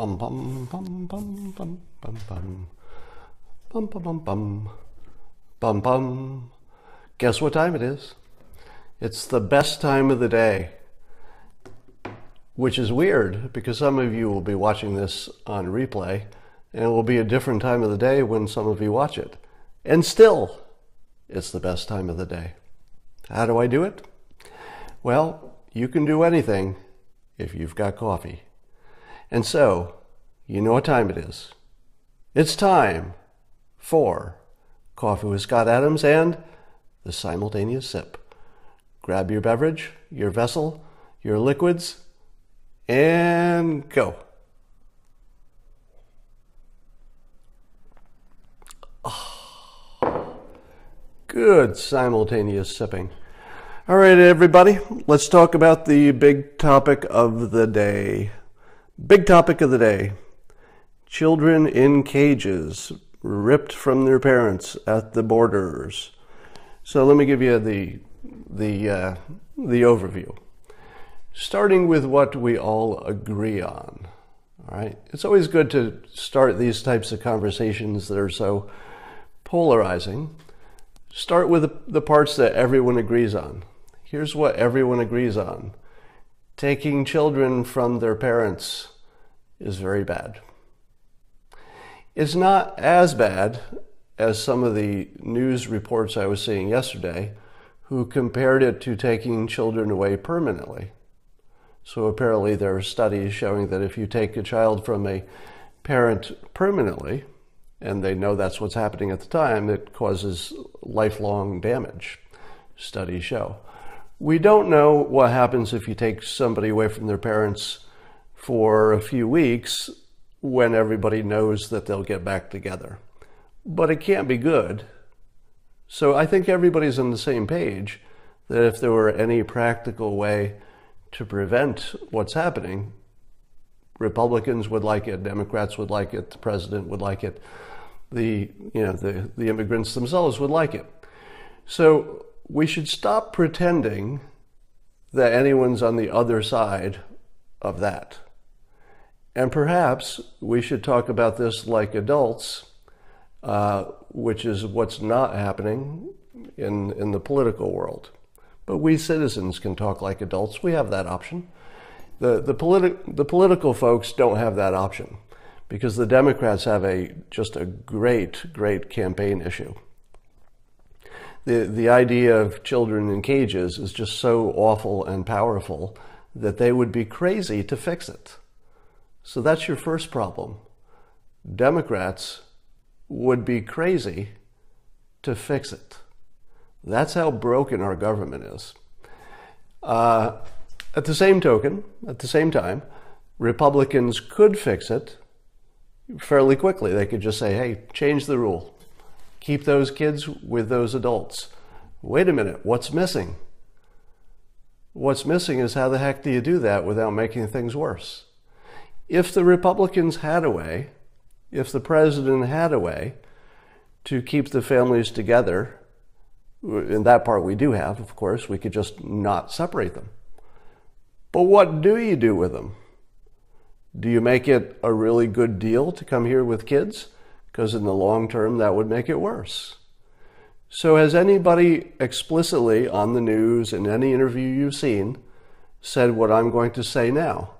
Bum bum bum bum bum bum bum. Bum bum bum bum. Bum bum. Guess what time it is? It's the best time of the day. Which is weird because some of you will be watching this on replay and it will be a different time of the day when some of you watch it. And still, it's the best time of the day. How do I do it? Well, you can do anything if you've got coffee. And so, you know what time it is. It's time for Coffee with Scott Adams and the simultaneous sip. Grab your beverage, your vessel, your liquids, and go. Good simultaneous sipping. All right, everybody, let's talk about the big topic of the day. Big topic of the day children in cages, ripped from their parents at the borders. So let me give you the, the, uh, the overview. Starting with what we all agree on. All right. It's always good to start these types of conversations that are so polarizing. Start with the, the parts that everyone agrees on. Here's what everyone agrees on taking children from their parents is very bad. It's not as bad as some of the news reports I was seeing yesterday, who compared it to taking children away permanently. So apparently, there are studies showing that if you take a child from a parent permanently, and they know that's what's happening at the time, it causes lifelong damage. Studies show. We don't know what happens if you take somebody away from their parents for a few weeks when everybody knows that they'll get back together. But it can't be good. So I think everybody's on the same page that if there were any practical way to prevent what's happening, Republicans would like it, Democrats would like it, the president would like it, the you know the, the immigrants themselves would like it. So we should stop pretending that anyone's on the other side of that. And perhaps we should talk about this like adults, uh, which is what's not happening in, in the political world. But we citizens can talk like adults. We have that option. The, the, politi- the political folks don't have that option because the Democrats have a just a great, great campaign issue the, the idea of children in cages is just so awful and powerful that they would be crazy to fix it. So that's your first problem. Democrats would be crazy to fix it. That's how broken our government is. Uh, at the same token, at the same time, Republicans could fix it fairly quickly. They could just say, hey, change the rule keep those kids with those adults. Wait a minute, what's missing? What's missing is how the heck do you do that without making things worse? If the Republicans had a way, if the president had a way to keep the families together, in that part we do have, of course, we could just not separate them. But what do you do with them? Do you make it a really good deal to come here with kids? because in the long term, that would make it worse. So, has anybody explicitly on the news, in any interview you've seen, said what I'm going to say now?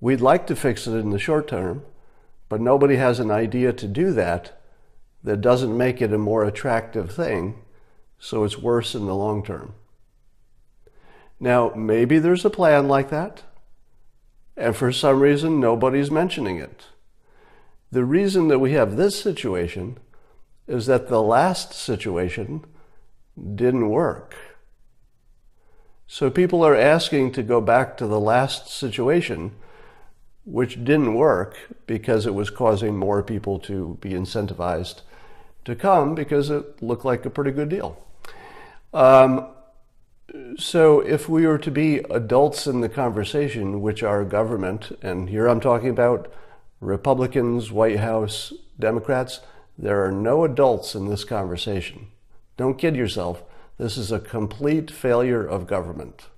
We'd like to fix it in the short term, but nobody has an idea to do that that doesn't make it a more attractive thing, so it's worse in the long term. Now, maybe there's a plan like that, and for some reason, nobody's mentioning it. The reason that we have this situation is that the last situation didn't work. So people are asking to go back to the last situation, which didn't work because it was causing more people to be incentivized to come because it looked like a pretty good deal. Um, so if we were to be adults in the conversation, which our government, and here I'm talking about Republicans, White House, Democrats, there are no adults in this conversation. Don't kid yourself. This is a complete failure of government.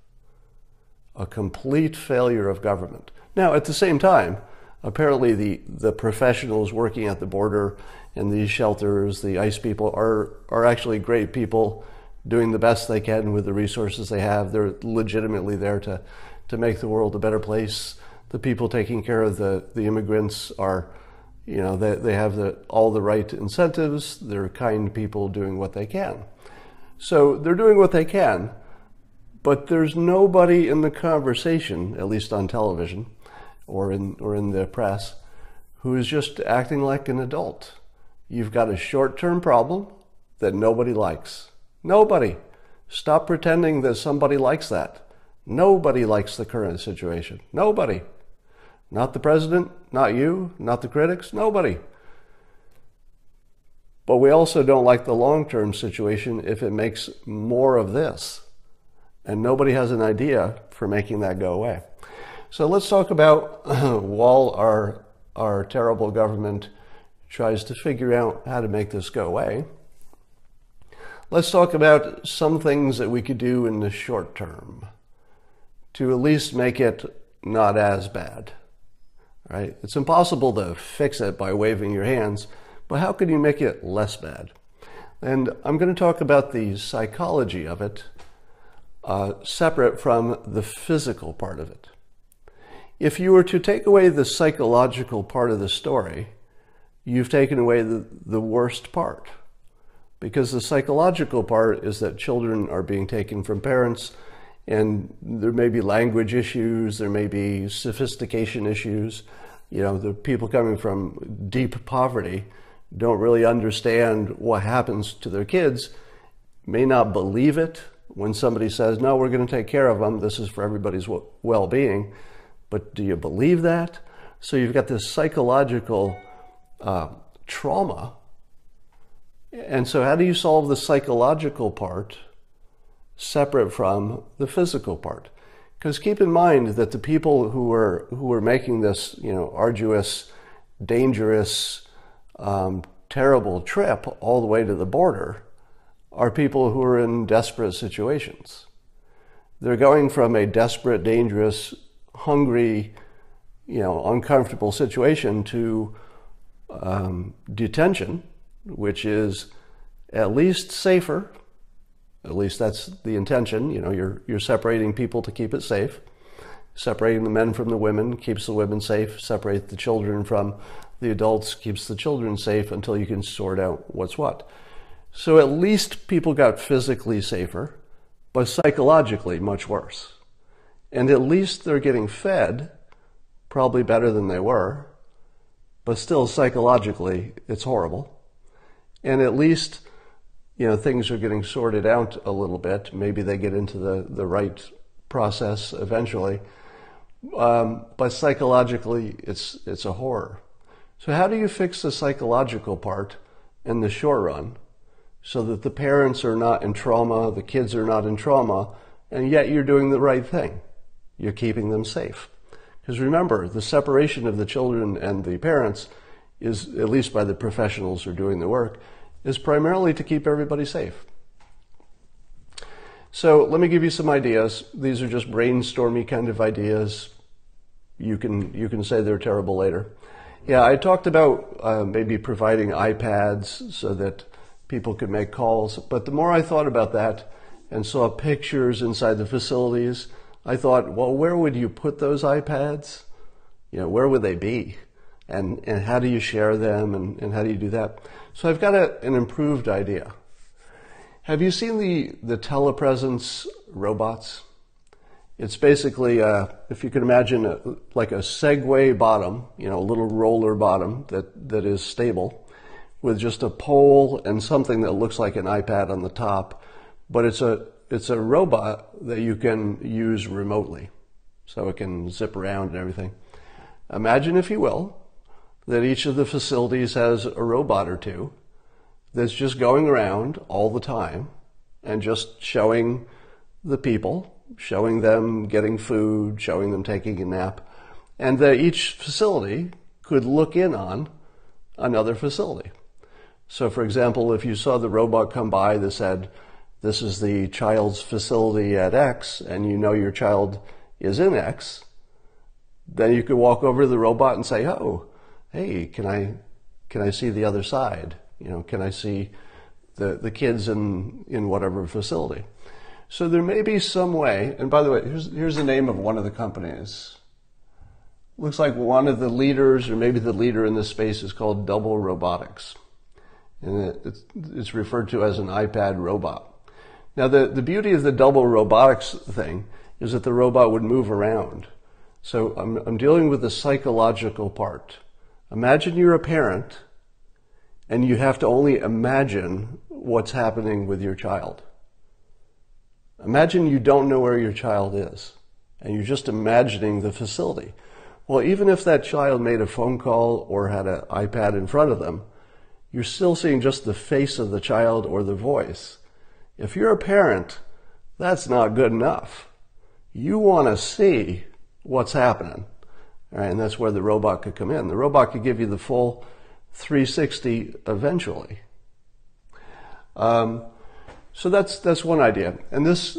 A complete failure of government. Now, at the same time, Apparently, the, the professionals working at the border and these shelters, the ICE people, are, are actually great people doing the best they can with the resources they have. They're legitimately there to, to make the world a better place. The people taking care of the, the immigrants are, you know, they, they have the, all the right incentives. They're kind people doing what they can. So they're doing what they can, but there's nobody in the conversation, at least on television or in, or in the press, who is just acting like an adult. You've got a short term problem that nobody likes. Nobody. Stop pretending that somebody likes that. Nobody likes the current situation. Nobody. Not the president, not you, not the critics, nobody. But we also don't like the long term situation if it makes more of this. And nobody has an idea for making that go away. So let's talk about while our, our terrible government tries to figure out how to make this go away. Let's talk about some things that we could do in the short term to at least make it not as bad. Right? It's impossible to fix it by waving your hands, but how can you make it less bad? And I'm going to talk about the psychology of it, uh, separate from the physical part of it. If you were to take away the psychological part of the story, you've taken away the, the worst part. Because the psychological part is that children are being taken from parents, and there may be language issues, there may be sophistication issues. You know, the people coming from deep poverty don't really understand what happens to their kids, may not believe it when somebody says, No, we're going to take care of them, this is for everybody's well being. But do you believe that? So you've got this psychological uh, trauma and so, how do you solve the psychological part separate from the physical part? Because keep in mind that the people who were who were making this, you know, arduous, dangerous, um, terrible trip all the way to the border are people who are in desperate situations. They're going from a desperate, dangerous, hungry, you know, uncomfortable situation to um, detention which is at least safer. At least that's the intention. You know, you're, you're separating people to keep it safe. Separating the men from the women keeps the women safe. Separate the children from the adults keeps the children safe until you can sort out what's what. So at least people got physically safer, but psychologically much worse. And at least they're getting fed, probably better than they were, but still psychologically it's horrible and at least you know things are getting sorted out a little bit. Maybe they get into the the right process eventually, um, but psychologically, it's it's a horror. So how do you fix the psychological part in the short run, so that the parents are not in trauma, the kids are not in trauma, and yet you're doing the right thing. You're keeping them safe. Because remember, the separation of the children and the parents is, at least by the professionals who are doing the work, is primarily to keep everybody safe. So let me give you some ideas. These are just brainstormy kind of ideas. You can you can say they're terrible later. Yeah, I talked about uh, maybe providing iPads so that people could make calls. But the more I thought about that and saw pictures inside the facilities, I thought, well, where would you put those iPads? You know, where would they be? and, and how do you share them and, and how do you do that? So I've got a, an improved idea. Have you seen the, the telepresence robots? It's basically, uh, if you can imagine, a, like a Segway bottom, you know, a little roller bottom that, that is stable with just a pole and something that looks like an iPad on the top, but it's a, it's a robot that you can use remotely. So it can zip around and everything. Imagine, if you will, that each of the facilities has a robot or two that's just going around all the time and just showing the people, showing them getting food, showing them taking a nap, and that each facility could look in on another facility. So, for example, if you saw the robot come by that said, This is the child's facility at X, and you know your child is in X, then you could walk over to the robot and say, "Oh, hey, can I can I see the other side? You know, can I see the the kids in in whatever facility?" So there may be some way. And by the way, here's here's the name of one of the companies. Looks like one of the leaders, or maybe the leader in this space, is called Double Robotics, and it's, it's referred to as an iPad robot. Now, the, the beauty of the double robotics thing is that the robot would move around. So I'm, I'm dealing with the psychological part. Imagine you're a parent and you have to only imagine what's happening with your child. Imagine you don't know where your child is and you're just imagining the facility. Well, even if that child made a phone call or had an iPad in front of them, you're still seeing just the face of the child or the voice. If you're a parent, that's not good enough. You want to see what's happening. And that's where the robot could come in. The robot could give you the full 360 eventually. Um, so that's that's one idea. And this,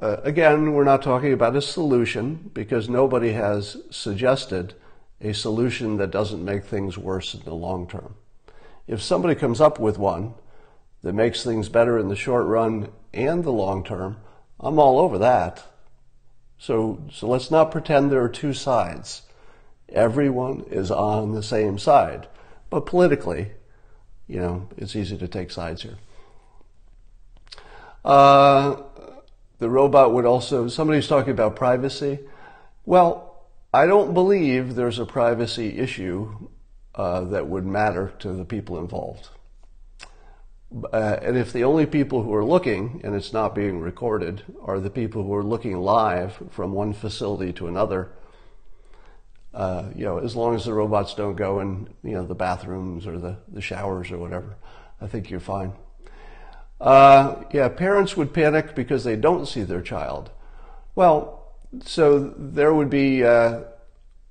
uh, again, we're not talking about a solution because nobody has suggested a solution that doesn't make things worse in the long term. If somebody comes up with one that makes things better in the short run and the long term, I'm all over that. So, so let's not pretend there are two sides. Everyone is on the same side. But politically, you know, it's easy to take sides here. Uh, the robot would also, somebody's talking about privacy. Well, I don't believe there's a privacy issue uh, that would matter to the people involved. Uh, and if the only people who are looking, and it's not being recorded, are the people who are looking live from one facility to another, uh, you know, as long as the robots don't go in, you know, the bathrooms or the, the showers or whatever, I think you're fine. Uh, yeah, parents would panic because they don't see their child. Well, so there would be uh,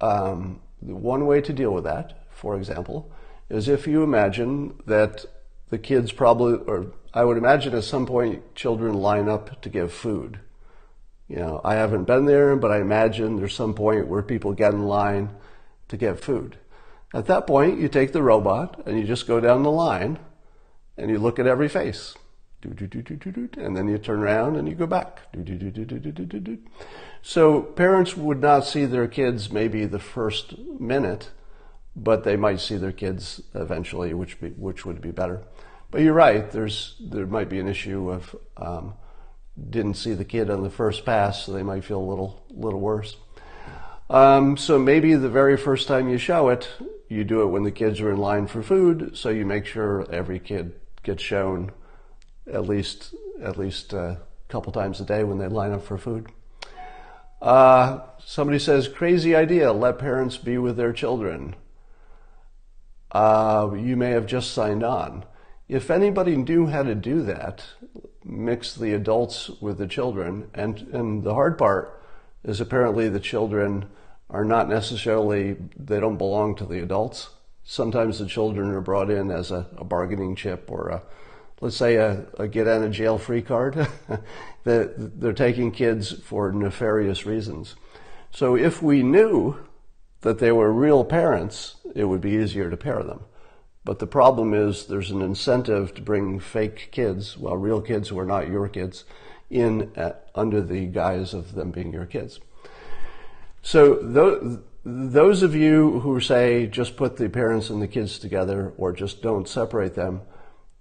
um, one way to deal with that, for example, is if you imagine that the kids probably, or I would imagine at some point children line up to give food. You know, I haven't been there, but I imagine there's some point where people get in line to get food. At that point, you take the robot and you just go down the line and you look at every face. And then you turn around and you go back. So parents would not see their kids maybe the first minute, but they might see their kids eventually, which be, which would be better. But you're right. There's there might be an issue of um, didn't see the kid on the first pass, so they might feel a little little worse. Um, so maybe the very first time you show it, you do it when the kids are in line for food, so you make sure every kid gets shown at least at least a couple times a day when they line up for food. Uh, somebody says, crazy idea, let parents be with their children. Uh, you may have just signed on. If anybody knew how to do that, mix the adults with the children, and, and the hard part is apparently the children are not necessarily, they don't belong to the adults. Sometimes the children are brought in as a, a bargaining chip or a, let's say a, a get out of jail free card. they're taking kids for nefarious reasons. So if we knew that they were real parents, it would be easier to pair them. But the problem is there's an incentive to bring fake kids, well, real kids who are not your kids, in at, under the guise of them being your kids. So th- those of you who say just put the parents and the kids together or just don't separate them,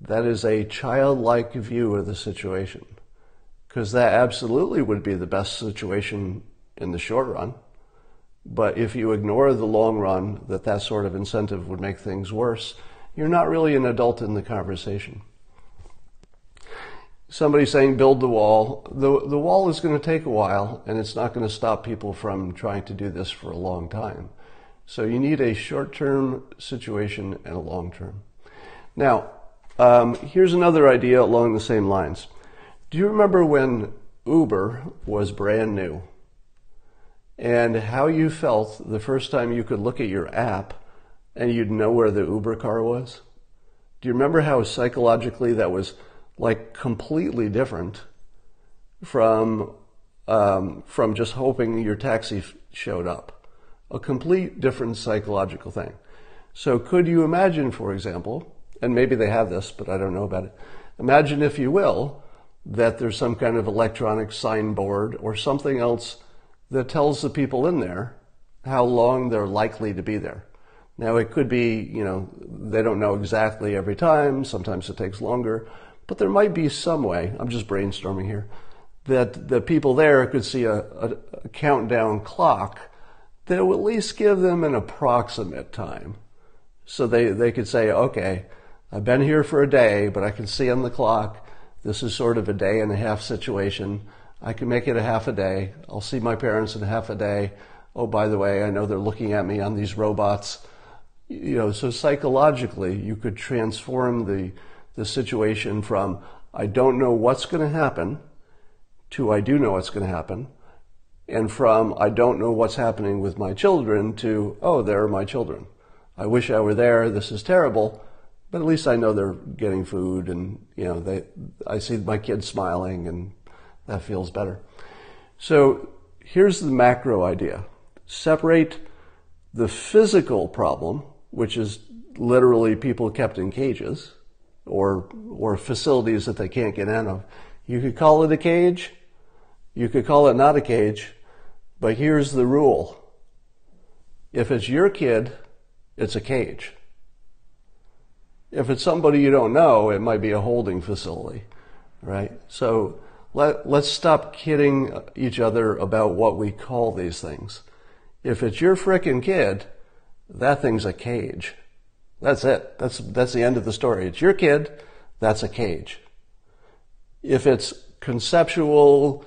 that is a childlike view of the situation. Because that absolutely would be the best situation in the short run. But if you ignore the long run, that that sort of incentive would make things worse, you're not really an adult in the conversation. Somebody saying build the wall. The, the wall is going to take a while and it's not going to stop people from trying to do this for a long time. So you need a short term situation and a long term. Now, um, here's another idea along the same lines. Do you remember when Uber was brand new and how you felt the first time you could look at your app and you'd know where the Uber car was? Do you remember how psychologically that was like completely different from um, from just hoping your taxi showed up? a complete different psychological thing. So could you imagine, for example, and maybe they have this, but I don't know about it. Imagine, if you will, that there's some kind of electronic signboard or something else that tells the people in there how long they're likely to be there. Now, it could be, you know, they don't know exactly every time. Sometimes it takes longer, but there might be some way. I'm just brainstorming here that the people there could see a, a, a countdown clock that will at least give them an approximate time. So they, they could say, okay, I've been here for a day, but I can see on the clock this is sort of a day and a half situation. I can make it a half a day. I'll see my parents in half a day. Oh, by the way, I know they're looking at me on these robots. You know, so psychologically, you could transform the, the situation from I don't know what's going to happen to I do know what's going to happen. And from I don't know what's happening with my children to, oh, there are my children. I wish I were there. This is terrible but at least I know they're getting food and, you know, they, I see my kids smiling and that feels better. So here's the macro idea. Separate the physical problem, which is literally people kept in cages or, or facilities that they can't get out of. You could call it a cage. You could call it not a cage. But here's the rule. If it's your kid, it's a cage. If it's somebody you don't know, it might be a holding facility, right? So let, let's stop kidding each other about what we call these things. If it's your frickin' kid, that thing's a cage. That's it. That's, that's the end of the story. It's your kid, that's a cage. If it's conceptual,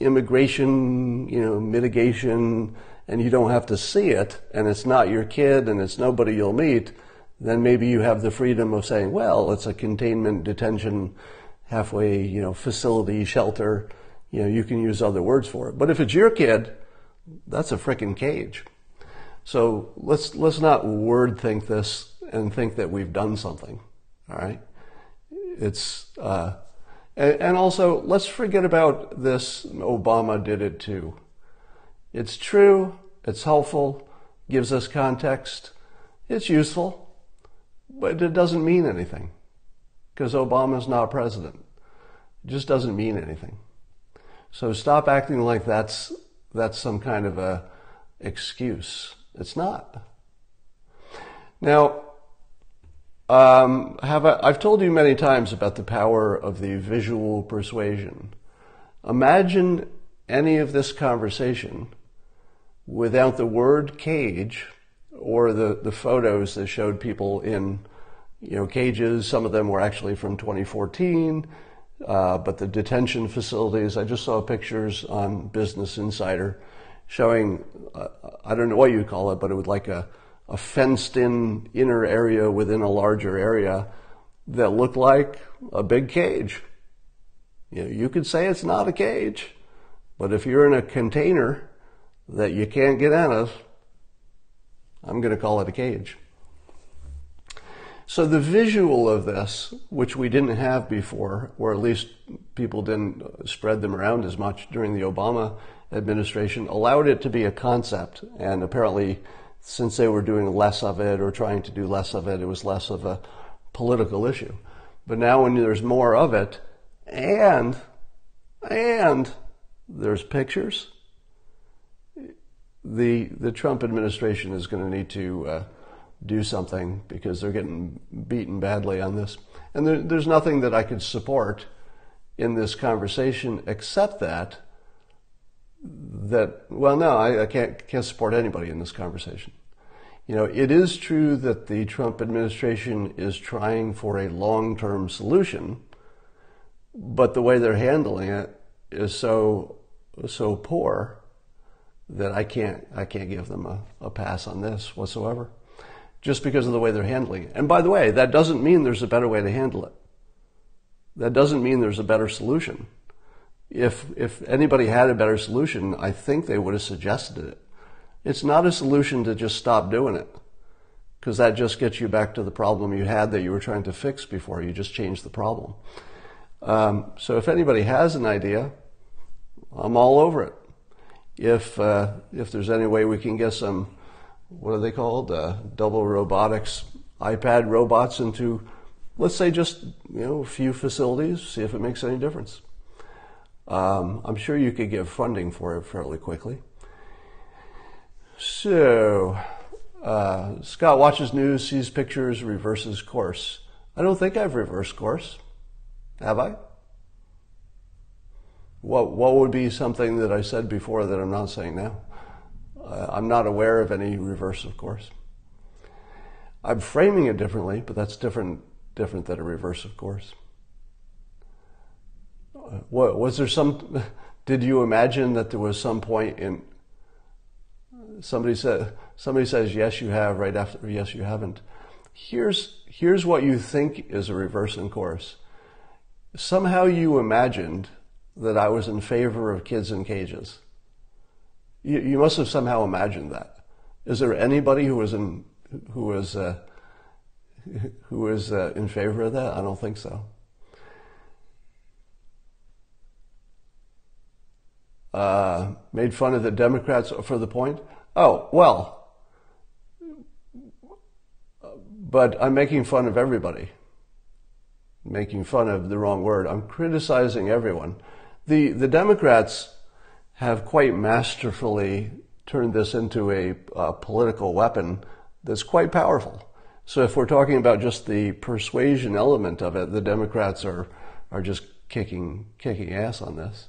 immigration, you know, mitigation, and you don't have to see it, and it's not your kid and it's nobody you'll meet, then maybe you have the freedom of saying, well, it's a containment detention halfway, you know, facility, shelter. You know, you can use other words for it. But if it's your kid, that's a freaking cage. So let's let's not word think this and think that we've done something. All right, it's uh, and, and also let's forget about this. Obama did it too. It's true. It's helpful. Gives us context. It's useful but it doesn't mean anything because Obama's not president. It just doesn't mean anything. So stop acting like that's that's some kind of a excuse. It's not. Now, um, have I, I've told you many times about the power of the visual persuasion. Imagine any of this conversation without the word cage or the, the photos that showed people in you know cages. Some of them were actually from 2014, uh, but the detention facilities. I just saw pictures on Business Insider showing uh, I don't know what you call it, but it was like a, a fenced-in inner area within a larger area that looked like a big cage. You know, you could say it's not a cage, but if you're in a container that you can't get out of, I'm going to call it a cage. So the visual of this, which we didn't have before, or at least people didn't spread them around as much during the Obama administration, allowed it to be a concept. And apparently, since they were doing less of it or trying to do less of it, it was less of a political issue. But now when there's more of it, and, and there's pictures, the the Trump administration is going to need to uh, do something because they're getting beaten badly on this, and there, there's nothing that I could support in this conversation except that that well no I, I can't can't support anybody in this conversation. You know, it is true that the Trump administration is trying for a long-term solution, but the way they're handling it is so so poor that I can't I can't give them a, a pass on this whatsoever, just because of the way they're handling it. And by the way, that doesn't mean there's a better way to handle it. That doesn't mean there's a better solution. If if anybody had a better solution, I think they would have suggested it. It's not a solution to just stop doing it, because that just gets you back to the problem you had that you were trying to fix before. You just changed the problem. Um, so if anybody has an idea, I'm all over it if uh, if there's any way we can get some, what are they called, uh, double robotics iPad robots into, let's say, just you know a few facilities, see if it makes any difference. Um, I'm sure you could get funding for it fairly quickly. So, uh, Scott watches news, sees pictures, reverses course. I don't think I've reversed course. Have I? What, what would be something that I said before that I'm not saying now? Uh, I'm not aware of any reverse of course. I'm framing it differently, but that's different, different than a reverse of course. What, was there some, did you imagine that there was some point in, somebody said, somebody says, yes, you have, right after, yes, you haven't. Here's, here's what you think is a reverse in course. Somehow you imagined that I was in favor of kids in cages. You, you must have somehow imagined that. Is there anybody who was in who was uh, who was uh, in favor of that? I don't think so. Uh, made fun of the Democrats for the point. Oh well, but I'm making fun of everybody. Making fun of the wrong word. I'm criticizing everyone. The, the Democrats have quite masterfully turned this into a, a political weapon that's quite powerful. So if we're talking about just the persuasion element of it, the Democrats are, are just kicking, kicking ass on this.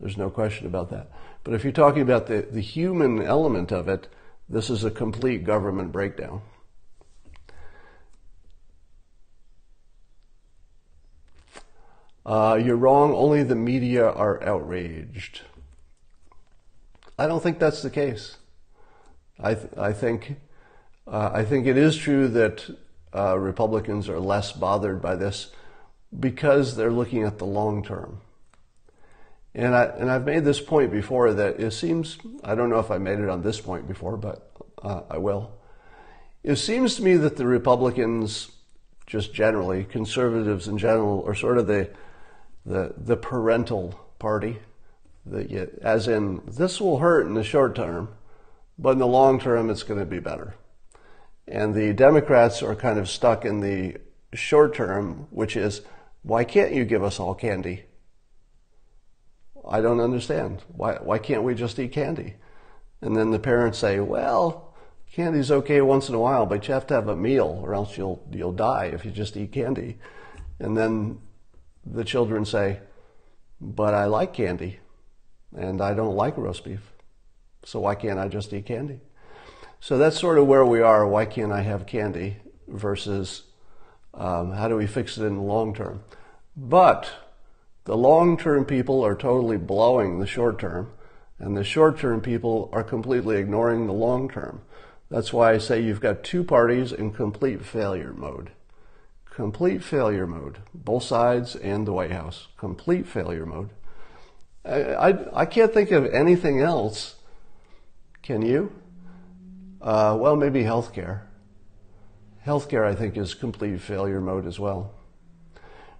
There's no question about that. But if you're talking about the, the human element of it, this is a complete government breakdown. Uh, you're wrong, only the media are outraged. I don't think that's the case. I, th- I think uh, I think it is true that uh, Republicans are less bothered by this because they're looking at the long term. And I and I've made this point before that it seems I don't know if I made it on this point before, but uh, I will. It seems to me that the Republicans, just generally, conservatives in general, are sort of the the, the parental party, the, as in this will hurt in the short term, but in the long term it's going to be better. And the Democrats are kind of stuck in the short term, which is why can't you give us all candy? I don't understand. Why, why can't we just eat candy? And then the parents say, well, candy's okay once in a while, but you have to have a meal or else you'll, you'll die if you just eat candy. And then the children say, but I like candy and I don't like roast beef. So why can't I just eat candy? So that's sort of where we are. Why can't I have candy versus um, how do we fix it in the long term? But the long term people are totally blowing the short term, and the short term people are completely ignoring the long term. That's why I say you've got two parties in complete failure mode complete failure mode. Both sides and the White House, complete failure mode. I, I, I can't think of anything else. Can you? Uh, well, maybe healthcare. Healthcare, I think, is complete failure mode as well.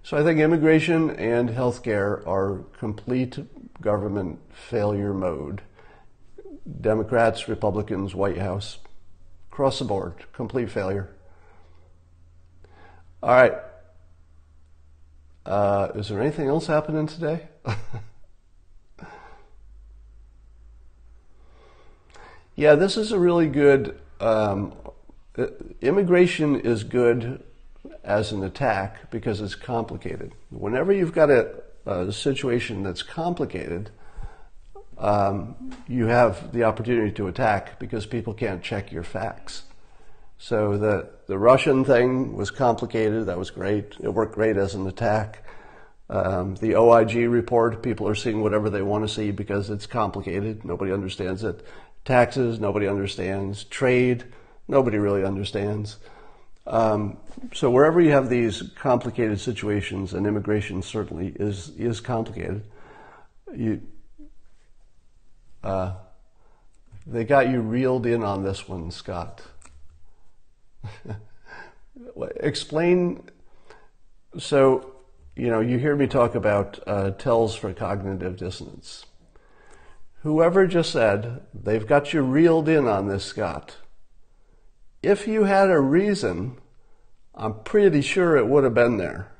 So I think immigration and healthcare are complete government failure mode. Democrats, Republicans, White House, across the board, complete failure. All right. Uh, is there anything else happening today? yeah, this is a really good. Um, immigration is good as an attack because it's complicated. Whenever you've got a, a situation that's complicated, um, you have the opportunity to attack because people can't check your facts. So the, the Russian thing was complicated. That was great. It worked great as an attack. Um, the OIG report, people are seeing whatever they want to see because it's complicated. Nobody understands it. Taxes, nobody understands. Trade, nobody really understands. Um, so wherever you have these complicated situations, and immigration certainly is is complicated, you uh, they got you reeled in on this one, Scott. Explain. So, you know, you hear me talk about uh, tells for cognitive dissonance. whoever just said, they've got you reeled in on this, Scott. If you had a reason, I'm pretty sure it would have been there.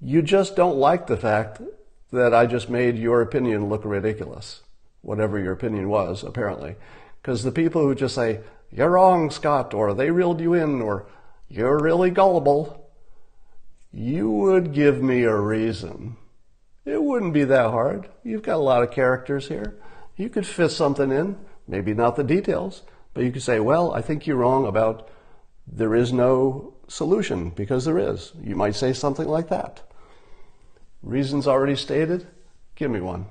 You just don't like the fact that I just made your opinion look ridiculous, whatever your opinion was, apparently. Because the people who just say, you're wrong, Scott, or they reeled you in, or you're really gullible, you would give me a reason. It wouldn't be that hard. You've got a lot of characters here. You could fit something in, maybe not the details, but you could say, well, I think you're wrong about there is no solution because there is. You might say something like that. Reasons already stated? Give me one.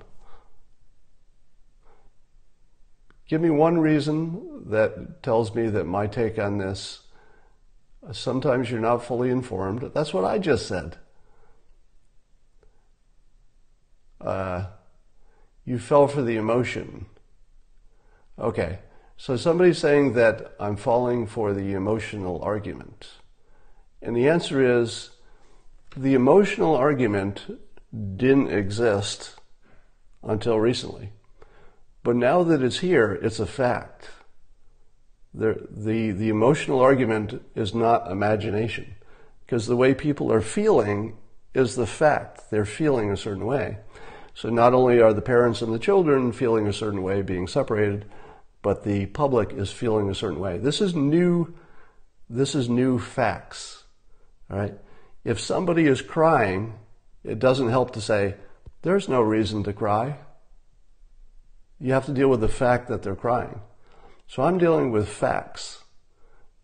Give me one reason that tells me that my take on this, sometimes you're not fully informed. That's what I just said. Uh, you fell for the emotion. Okay, so somebody's saying that I'm falling for the emotional argument. And the answer is the emotional argument didn't exist until recently. But now that it's here, it's a fact. The, the, the emotional argument is not imagination because the way people are feeling is the fact. They're feeling a certain way. So not only are the parents and the children feeling a certain way being separated, but the public is feeling a certain way. This is new, this is new facts. All right. If somebody is crying, it doesn't help to say, there's no reason to cry. You have to deal with the fact that they're crying. So I'm dealing with facts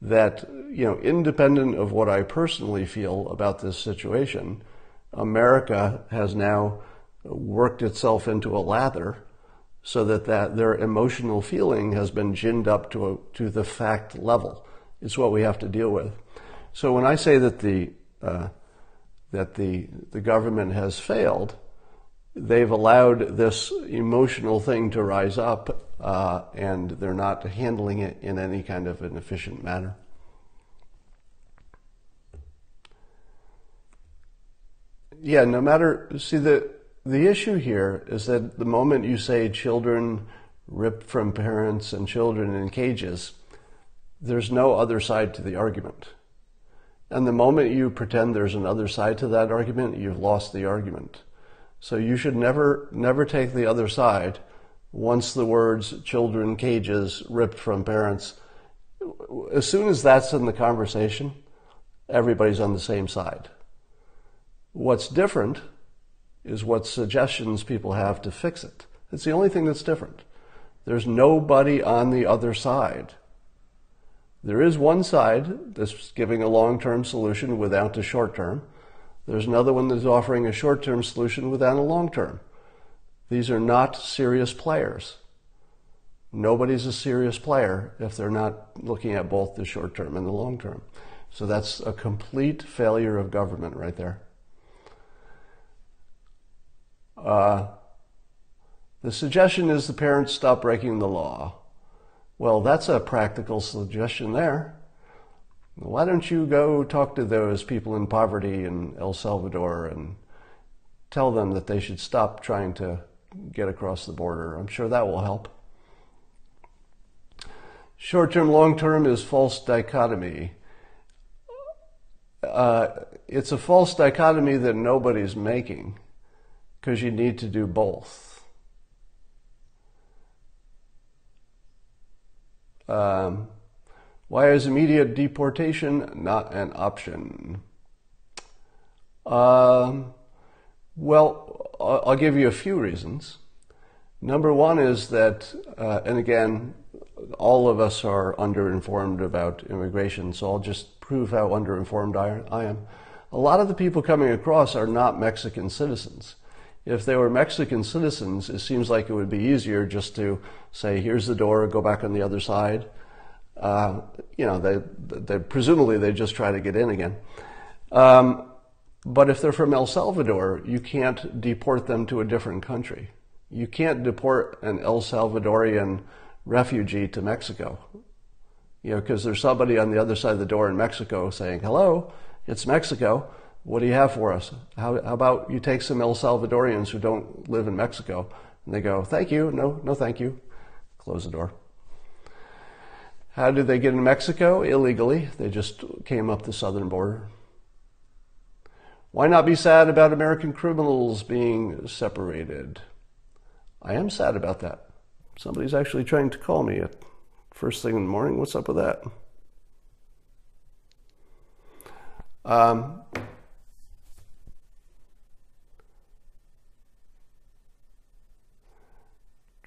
that, you know, independent of what I personally feel about this situation, America has now worked itself into a lather so that, that their emotional feeling has been ginned up to, a, to the fact level. It's what we have to deal with. So when I say that the, uh, that the, the government has failed, they've allowed this emotional thing to rise up uh, and they're not handling it in any kind of an efficient manner. Yeah, no matter, see, the, the issue here is that the moment you say children ripped from parents and children in cages, there's no other side to the argument. And the moment you pretend there's another side to that argument, you've lost the argument. So you should never, never take the other side once the words children, cages, ripped from parents. As soon as that's in the conversation, everybody's on the same side. What's different is what suggestions people have to fix it. It's the only thing that's different. There's nobody on the other side. There is one side that's giving a long-term solution without a short-term. There's another one that's offering a short-term solution without a long-term. These are not serious players. Nobody's a serious player if they're not looking at both the short-term and the long-term. So that's a complete failure of government right there. Uh, the suggestion is the parents stop breaking the law. Well, that's a practical suggestion there. Why don't you go talk to those people in poverty in El Salvador and tell them that they should stop trying to get across the border? I'm sure that will help. Short term, long term is false dichotomy. Uh, it's a false dichotomy that nobody's making because you need to do both. Um, why is immediate deportation not an option? Um, well, I'll give you a few reasons. Number one is that, uh, and again, all of us are underinformed about immigration, so I'll just prove how underinformed I, I am. A lot of the people coming across are not Mexican citizens. If they were Mexican citizens, it seems like it would be easier just to say, here's the door, go back on the other side. Uh, you know, they, they, presumably they just try to get in again. Um, but if they're from El Salvador, you can't deport them to a different country. You can't deport an El Salvadorian refugee to Mexico. You know, because there's somebody on the other side of the door in Mexico saying, hello, it's Mexico. What do you have for us? How, how, about you take some El Salvadorians who don't live in Mexico And they go, thank you. No, no, thank you. Close the door. How did they get in Mexico? Illegally. They just came up the southern border. Why not be sad about American criminals being separated? I am sad about that. Somebody's actually trying to call me at first thing in the morning. What's up with that? Um,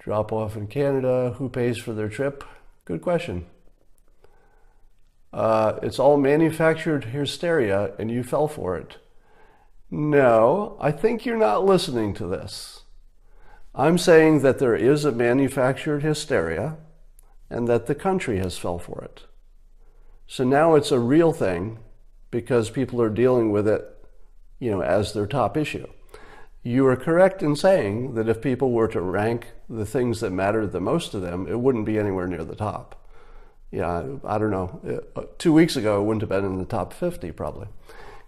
drop off in Canada. Who pays for their trip? Good question. Uh, it's all manufactured hysteria and you fell for it. No, I think you're not listening to this. I'm saying that there is a manufactured hysteria and that the country has fell for it. So now it's a real thing because people are dealing with it, you know, as their top issue. You are correct in saying that if people were to rank the things that matter the most to them, it wouldn't be anywhere near the top. Yeah, I don't know. Uh, two weeks ago, it wouldn't have been in the top 50 probably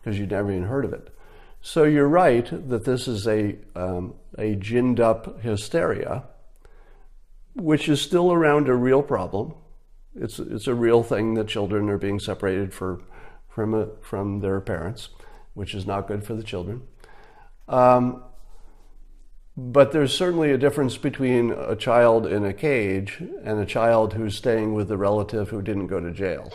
because you'd never even heard of it. So you're right that this is a, um, a ginned up hysteria, which is still around a real problem. It's, it's a real thing that children are being separated for, from, a, from their parents, which is not good for the children. Um, but there's certainly a difference between a child in a cage and a child who's staying with a relative who didn't go to jail.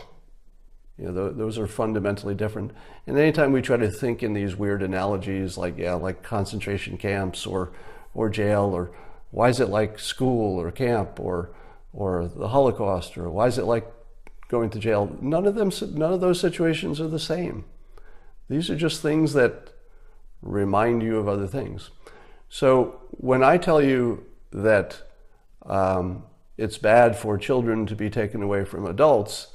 You know, those are fundamentally different. And anytime we try to think in these weird analogies, like yeah, like concentration camps or or jail, or why is it like school or camp or or the Holocaust, or why is it like going to jail? None of them, none of those situations are the same. These are just things that remind you of other things. So when I tell you that um, it's bad for children to be taken away from adults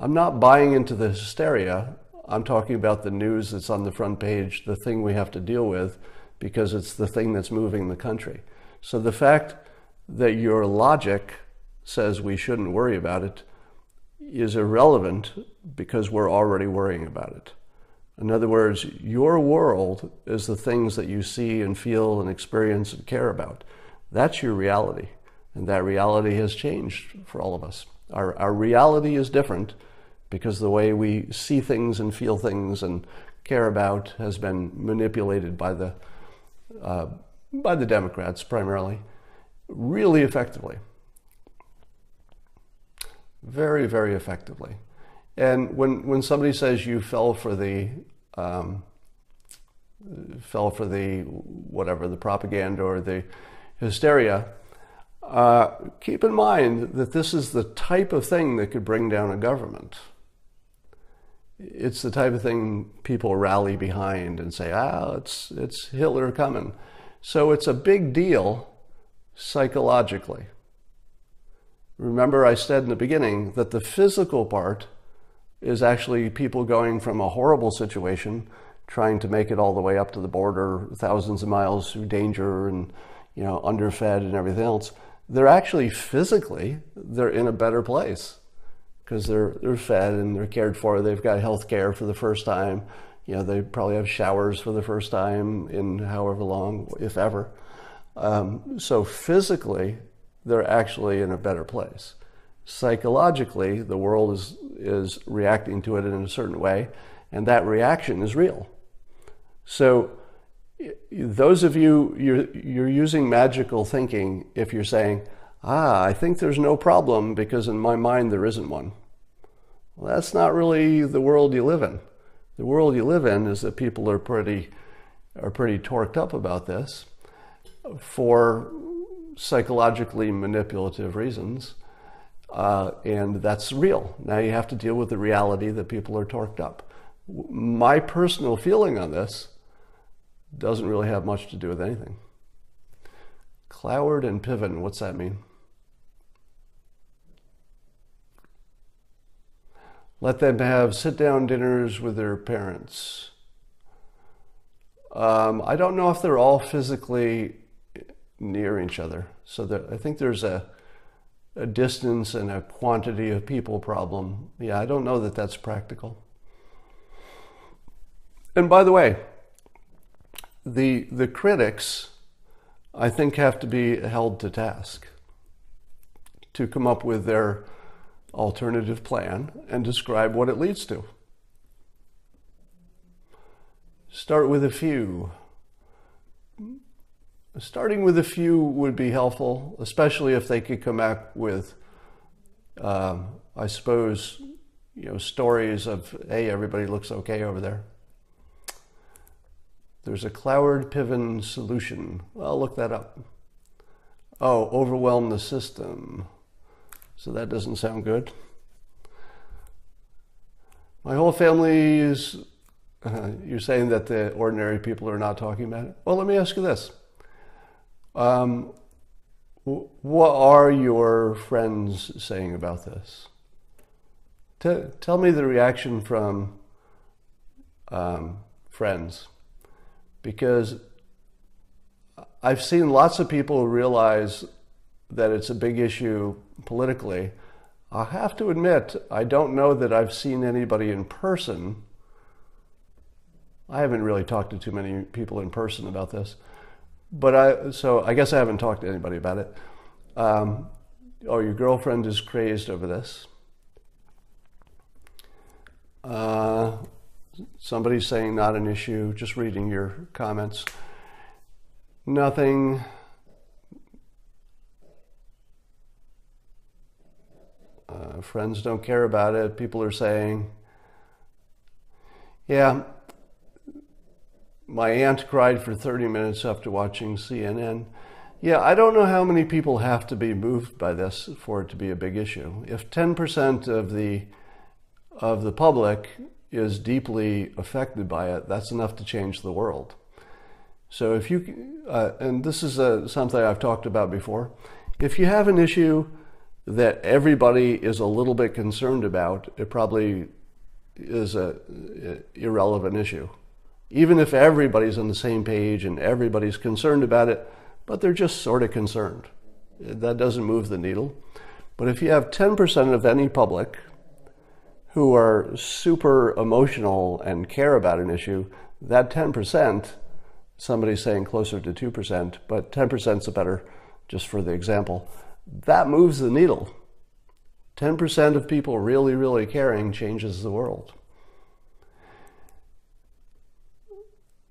I'm not buying into the hysteria. I'm talking about the news that's on the front page, the thing we have to deal with, because it's the thing that's moving the country. So the fact that your logic says we shouldn't worry about it is irrelevant because we're already worrying about it. In other words, your world is the things that you see and feel and experience and care about. That's your reality. And that reality has changed for all of us. Our, our reality is different because the way we see things and feel things and care about has been manipulated by the uh, by the Democrats primarily, really effectively, very very effectively. And when when somebody says you fell for the um, fell for the whatever the propaganda or the hysteria, uh, keep in mind that this is the type of thing that could bring down a government it's the type of thing people rally behind and say, ah, it's, it's Hitler coming. So it's a big deal psychologically. Remember, I said in the beginning that the physical part is actually people going from a horrible situation, trying to make it all the way up to the border, thousands of miles through danger and you know underfed and everything else. They're actually physically they're in a better place because they're they're fed and they're cared for. They've got health care for the first time. You know, they probably have showers for the first time in however long, if ever. Um, so physically, they're actually in a better place. Psychologically, the world is is reacting to it in a certain way, and that reaction is real. So those of you you're, you're using magical thinking if you're saying ah, I think there's no problem because in my mind there isn't one. Well, that's not really the world you live in. The world you live in is that people are pretty are pretty torqued up about this for psychologically manipulative reasons. Uh, and that's real. Now you have to deal with the reality that people are torqued up. My personal feeling on this doesn't really have much to do with anything. Cloward and Piven, what's that mean? Let them have sit down dinners with their parents. Um, I don't know if they're all physically near each other. So there, I think there's a, a distance and a quantity of people problem. Yeah, I don't know that that's practical. And by the way, the, the critics I think, have to be held to task to come up with their alternative plan and describe what it leads to. Start with a few. Starting with a few would be helpful, especially if they could come back with, um, I suppose, you know, stories of, hey, everybody looks okay over there. There's a Cloward Piven solution. I'll look that up. Oh, overwhelm the system. So that doesn't sound good. My whole family is, uh, you're saying that the ordinary people are not talking about it? Well, let me ask you this. Um, what are your friends saying about this? T- tell me the reaction from um, friends because I've seen lots of people realize that it's a big issue politically. I have to admit, I don't know that I've seen anybody in person. I haven't really talked to too many people in person about this, but I so I guess I haven't talked to anybody about it. Um, oh, your girlfriend is crazed over this. Uh, somebody's saying not an issue. Just reading your comments. Nothing. Uh, friends don't care about it. People are saying, yeah, my aunt cried for 30 minutes after watching CNN. Yeah, I don't know how many people have to be moved by this for it to be a big issue. If 10% of the of the public is deeply affected by it, that's enough to change the world. So if you, uh, and this is a, uh, something I've talked about before, if you have an issue that everybody is a little bit concerned about, it probably is a, a irrelevant issue. Even if everybody's on the same page and everybody's concerned about it, but they're just sort of concerned. That doesn't move the needle. But if you have 10% of any public who are super emotional and care about an issue, that 10%, somebody's saying closer to 2%, but 10% is better, just for the example, that moves the needle. 10% of people really, really caring changes the world.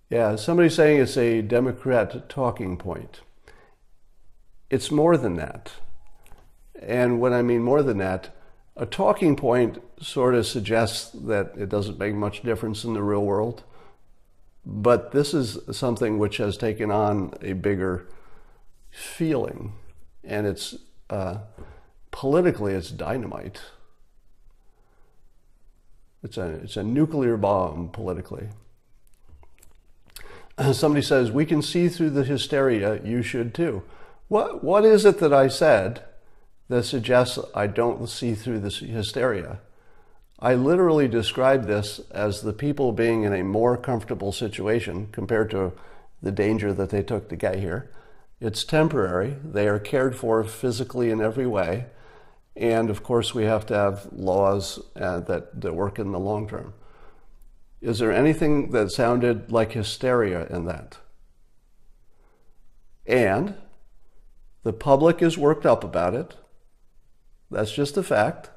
Yeah, somebody's saying it's a Democrat talking point. It's more than that. And when I mean more than that, a talking point sort of suggests that it doesn't make much difference in the real world. But this is something which has taken on a bigger feeling, and it's uh, politically it's dynamite. It's a it's a nuclear bomb politically. Somebody says we can see through the hysteria. You should too. What what is it that I said that suggests I don't see through this hysteria. I literally describe this as the people being in a more comfortable situation compared to the danger that they took to get here. It's temporary. They are cared for physically in every way. And of course, we have to have laws uh, that, that work in the long term. Is there anything that sounded like hysteria in that? And the public is worked up about it. That's just a fact,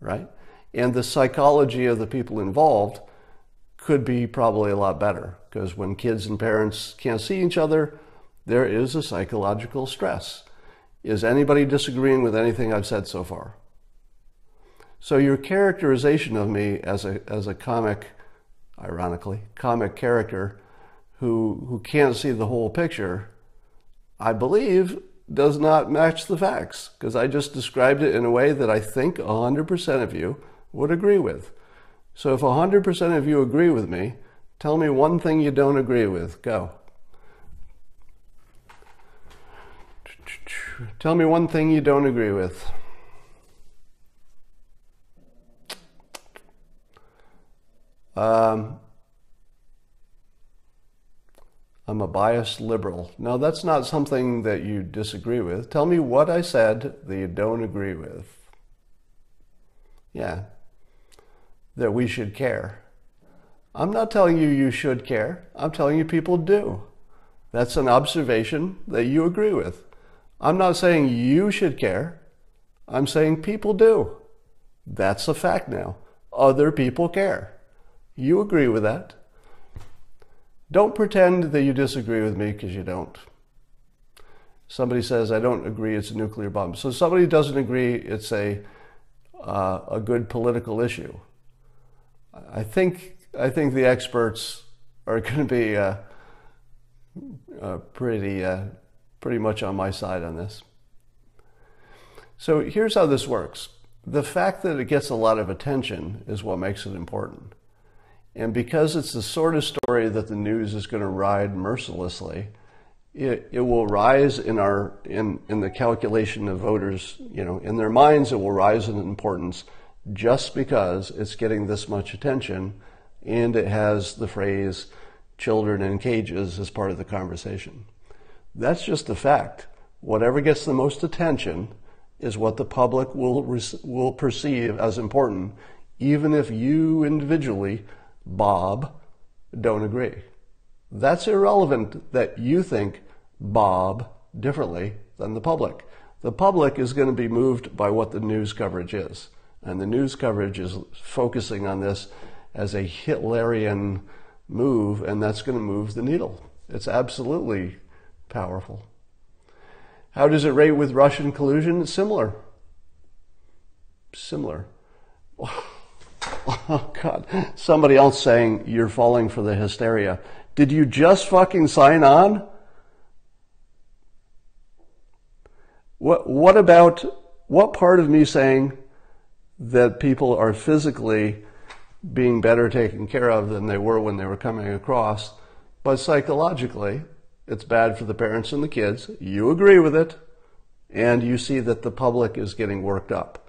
right? And the psychology of the people involved could be probably a lot better because when kids and parents can't see each other, there is a psychological stress. Is anybody disagreeing with anything I've said so far? So your characterization of me as a as a comic, ironically, comic character who who can't see the whole picture, I believe does not match the facts because I just described it in a way that I think 100% of you would agree with. So if 100% of you agree with me, tell me one thing you don't agree with. Go. Tell me one thing you don't agree with. Um, I'm a biased liberal. Now, that's not something that you disagree with. Tell me what I said that you don't agree with. Yeah, that we should care. I'm not telling you you should care. I'm telling you people do. That's an observation that you agree with. I'm not saying you should care. I'm saying people do. That's a fact now. Other people care. You agree with that. Don't pretend that you disagree with me because you don't. Somebody says, I don't agree it's a nuclear bomb. So somebody doesn't agree it's a, uh, a good political issue. I think, I think the experts are going to be uh, uh, pretty, uh, pretty much on my side on this. So here's how this works. The fact that it gets a lot of attention is what makes it important. And because it's the sort of story that the news is going to ride mercilessly, it, it will rise in our in, in the calculation of voters, you know, in their minds it will rise in importance just because it's getting this much attention and it has the phrase children in cages as part of the conversation. That's just a fact. Whatever gets the most attention is what the public will, will perceive as important, even if you individually, Bob, don't agree. That's irrelevant that you think Bob differently than the public. The public is going to be moved by what the news coverage is. And the news coverage is focusing on this as a Hitlerian move, and that's going to move the needle. It's absolutely powerful. How does it rate with Russian collusion? Similar. Similar. Oh, God. Somebody else saying you're falling for the hysteria. Did you just fucking sign on? What, what about, what part of me saying that people are physically being better taken care of than they were when they were coming across, but psychologically, it's bad for the parents and the kids. You agree with it, and you see that the public is getting worked up.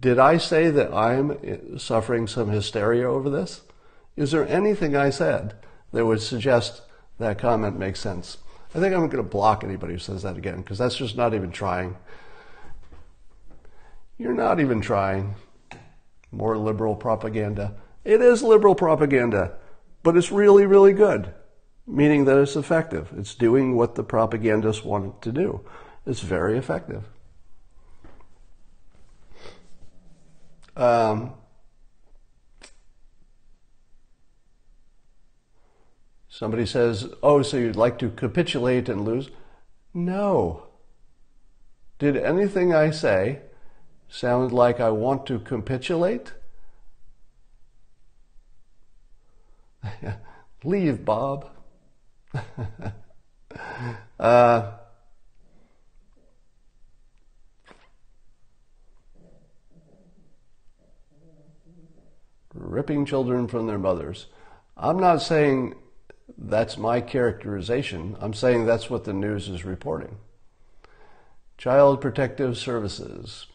Did I say that I'm suffering some hysteria over this? Is there anything I said that would suggest that comment makes sense? I think I'm going to block anybody who says that again because that's just not even trying. You're not even trying. More liberal propaganda. It is liberal propaganda, but it's really, really good meaning that it's effective. It's doing what the propagandists want it to do. It's very effective. Um, somebody says, Oh, so you'd like to capitulate and lose? No. Did anything I say sound like I want to capitulate? Leave, Bob. uh, ripping children from their mothers. I'm not saying that's my characterization. I'm saying that's what the news is reporting. Child Protective Services.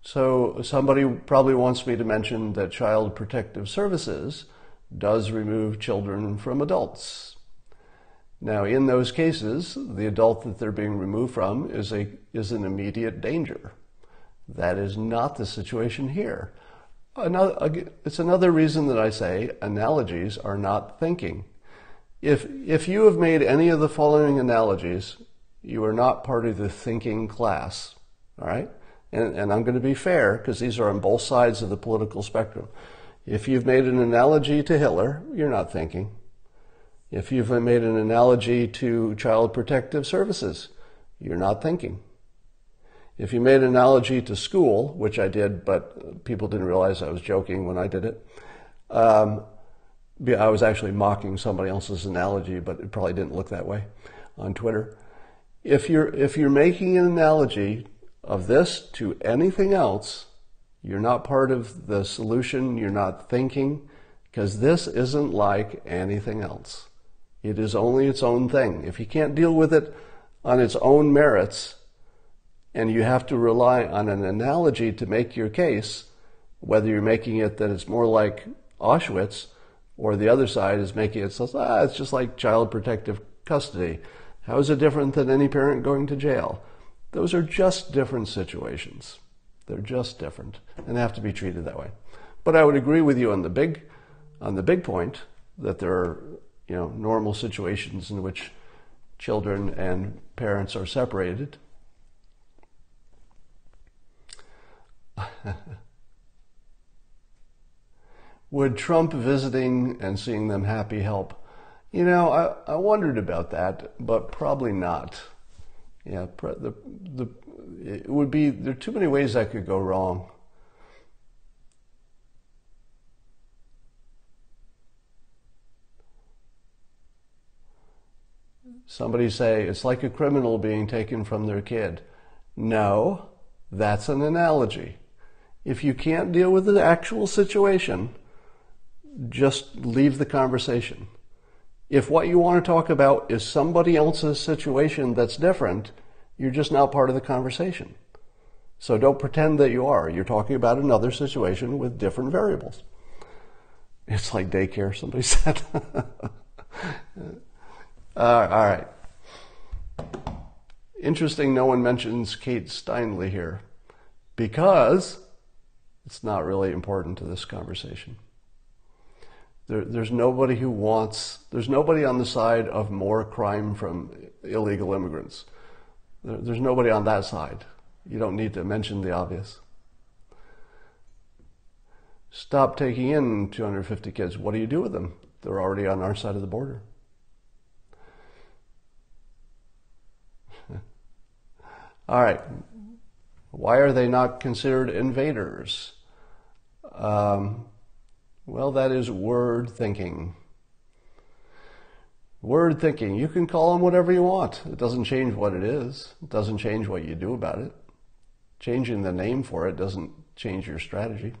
So somebody probably wants me to mention that Child Protective Services does remove children from adults. Now, in those cases, the adult that they're being removed from is, a, is an immediate danger. That is not the situation here. Another, it's another reason that I say analogies are not thinking. If, if you have made any of the following analogies, you are not part of the thinking class. All right? And, and I'm going to be fair because these are on both sides of the political spectrum. If you've made an analogy to Hitler, you're not thinking. If you've made an analogy to child protective services, you're not thinking. If you made an analogy to school, which I did, but people didn't realize I was joking when I did it, um, I was actually mocking somebody else's analogy, but it probably didn't look that way on Twitter. If you're, if you're making an analogy of this to anything else, you're not part of the solution, you're not thinking, because this isn't like anything else. It is only its own thing. If you can't deal with it on its own merits, and you have to rely on an analogy to make your case, whether you're making it that it's more like Auschwitz, or the other side is making it so ah, it's just like child protective custody. How is it different than any parent going to jail? Those are just different situations. They're just different and they have to be treated that way. But I would agree with you on the big, on the big point that there are you know, normal situations in which children and parents are separated. Would Trump visiting and seeing them happy help? You know, I, I wondered about that, but probably not. Yeah, the, the, it would be, there are too many ways that could go wrong. Somebody say, it's like a criminal being taken from their kid. No, that's an analogy. If you can't deal with the actual situation, just leave the conversation. If what you want to talk about is somebody else's situation that's different, you're just not part of the conversation. So don't pretend that you are. You're talking about another situation with different variables. It's like daycare, somebody said. uh, all right. Interesting, no one mentions Kate Steinle here because it's not really important to this conversation. There, there's nobody who wants, there's nobody on the side of more crime from illegal immigrants. There, there's nobody on that side. You don't need to mention the obvious. Stop taking in 250 kids. What do you do with them? They're already on our side of the border. All right. Why are they not considered invaders? Um, well, that is word thinking. Word thinking. You can call them whatever you want. It doesn't change what it is. It doesn't change what you do about it. Changing the name for it doesn't change your strategy.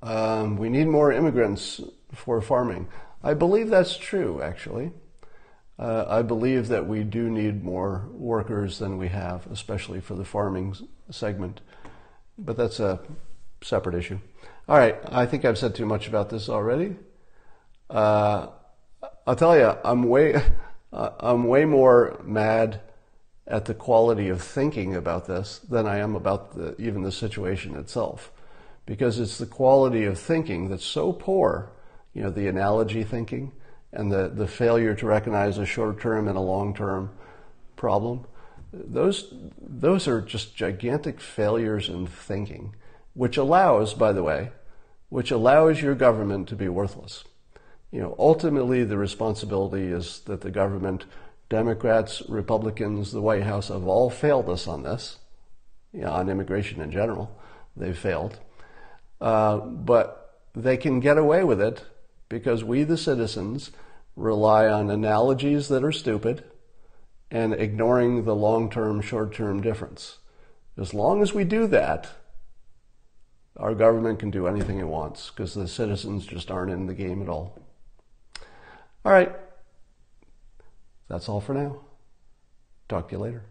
Um, we need more immigrants for farming. I believe that's true, actually. Uh, I believe that we do need more workers than we have, especially for the farming segment. But that's a separate issue. All right, I think I've said too much about this already. Uh, I'll tell you, I'm way, I'm way more mad at the quality of thinking about this than I am about the, even the situation itself, because it's the quality of thinking that's so poor. You know, the analogy thinking and the, the failure to recognize a short term and a long term problem, those, those are just gigantic failures in thinking, which allows, by the way, which allows your government to be worthless. You know, ultimately the responsibility is that the government, Democrats, Republicans, the White House have all failed us on this, you know, on immigration in general. They've failed. Uh, but they can get away with it because we, the citizens, rely on analogies that are stupid and ignoring the long term, short term difference. As long as we do that, our government can do anything it wants because the citizens just aren't in the game at all. All right. That's all for now. Talk to you later.